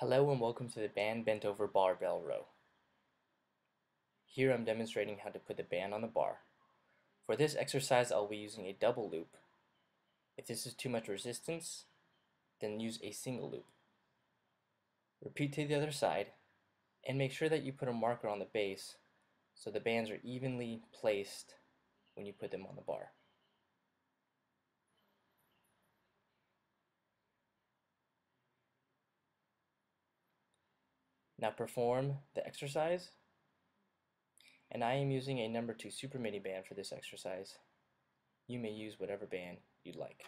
Hello and welcome to the band bent over barbell row. Here I'm demonstrating how to put the band on the bar. For this exercise I'll be using a double loop. If this is too much resistance, then use a single loop. Repeat to the other side and make sure that you put a marker on the base so the bands are evenly placed when you put them on the bar. Now perform the exercise. And I am using a number 2 super mini band for this exercise. You may use whatever band you'd like.